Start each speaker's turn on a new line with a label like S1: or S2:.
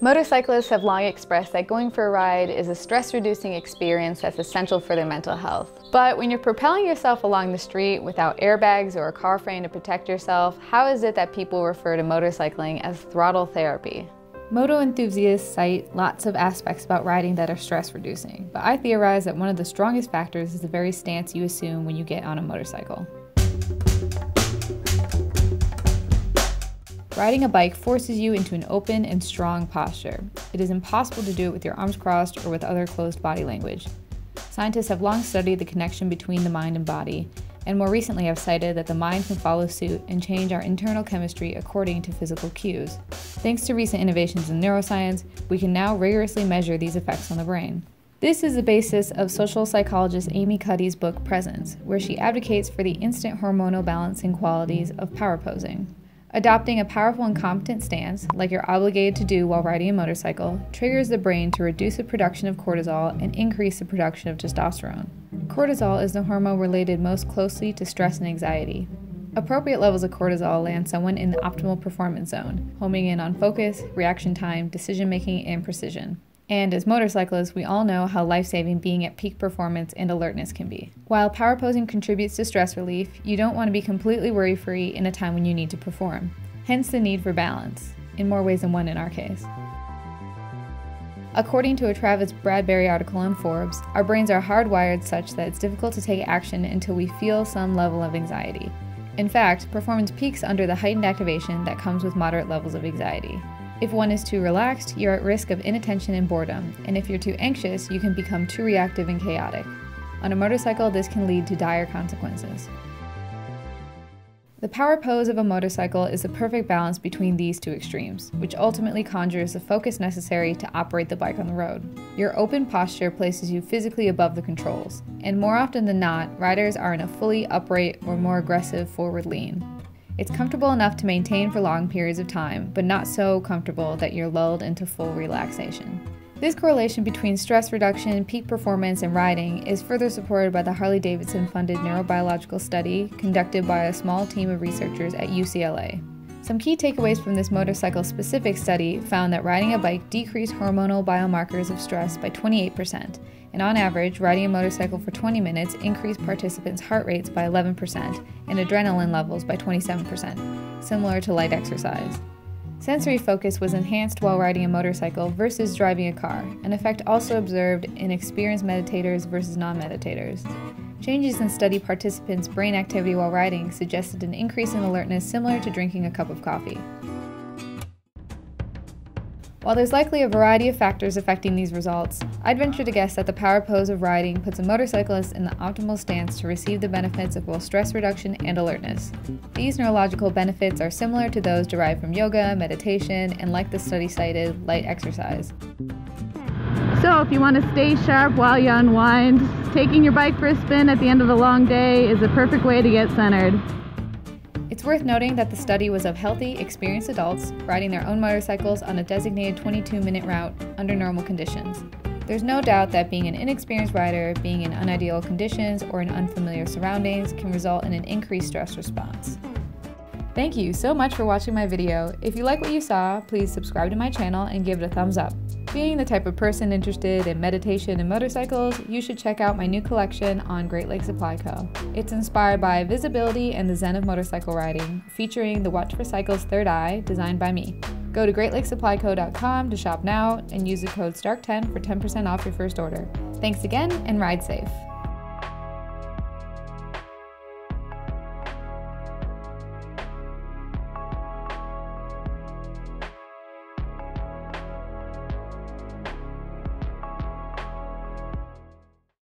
S1: Motorcyclists have long expressed that going for a ride is a stress-reducing experience that's essential for their mental health. But when you're propelling yourself along the street without airbags or a car frame to protect yourself, how is it that people refer to motorcycling as throttle therapy?
S2: Moto enthusiasts cite lots of aspects about riding that are stress reducing, but I theorize that one of the strongest factors is the very stance you assume when you get on a motorcycle. Riding a bike forces you into an open and strong posture. It is impossible to do it with your arms crossed or with other closed body language. Scientists have long studied the connection between the mind and body, and more recently have cited that the mind can follow suit and change our internal chemistry according to physical cues. Thanks to recent innovations in neuroscience, we can now rigorously measure these effects on the brain. This is the basis of social psychologist Amy Cuddy's book Presence, where she advocates for the instant hormonal balancing qualities of power posing. Adopting a powerful and competent stance, like you're obligated to do while riding a motorcycle, triggers the brain to reduce the production of cortisol and increase the production of testosterone. Cortisol is the hormone related most closely to stress and anxiety. Appropriate levels of cortisol land someone in the optimal performance zone, homing in on focus, reaction time, decision making, and precision. And as motorcyclists, we all know how life saving being at peak performance and alertness can be. While power posing contributes to stress relief, you don't want to be completely worry free in a time when you need to perform. Hence the need for balance, in more ways than one in our case. According to a Travis Bradberry article on Forbes, our brains are hardwired such that it's difficult to take action until we feel some level of anxiety. In fact, performance peaks under the heightened activation that comes with moderate levels of anxiety. If one is too relaxed, you're at risk of inattention and boredom, and if you're too anxious, you can become too reactive and chaotic. On a motorcycle, this can lead to dire consequences. The power pose of a motorcycle is the perfect balance between these two extremes, which ultimately conjures the focus necessary to operate the bike on the road. Your open posture places you physically above the controls, and more often than not, riders are in a fully upright or more aggressive forward lean. It's comfortable enough to maintain for long periods of time, but not so comfortable that you're lulled into full relaxation. This correlation between stress reduction, peak performance, and riding is further supported by the Harley Davidson funded neurobiological study conducted by a small team of researchers at UCLA. Some key takeaways from this motorcycle specific study found that riding a bike decreased hormonal biomarkers of stress by 28%, and on average, riding a motorcycle for 20 minutes increased participants' heart rates by 11% and adrenaline levels by 27%, similar to light exercise. Sensory focus was enhanced while riding a motorcycle versus driving a car, an effect also observed in experienced meditators versus non meditators. Changes in study participants' brain activity while riding suggested an increase in alertness similar to drinking a cup of coffee. While there's likely a variety of factors affecting these results, I'd venture to guess that the power pose of riding puts a motorcyclist in the optimal stance to receive the benefits of both stress reduction and alertness. These neurological benefits are similar to those derived from yoga, meditation, and like the study cited, light exercise.
S3: So if you want to stay sharp while you unwind, taking your bike for a spin at the end of a long day is a perfect way to get centered.
S2: It's worth noting that the study was of healthy, experienced adults riding their own motorcycles on a designated 22 minute route under normal conditions. There's no doubt that being an inexperienced rider, being in unideal conditions, or in unfamiliar surroundings can result in an increased stress response. Thank you so much for watching my video. If you like what you saw, please subscribe to my channel and give it a thumbs up. Being the type of person interested in meditation and motorcycles, you should check out my new collection on Great Lakes Supply Co. It's inspired by visibility and the zen of motorcycle riding, featuring the Watch for Cycles Third Eye, designed by me. Go to greatlakesupplyco.com to shop now and use the code STARK10 for 10% off your first order. Thanks again and ride safe.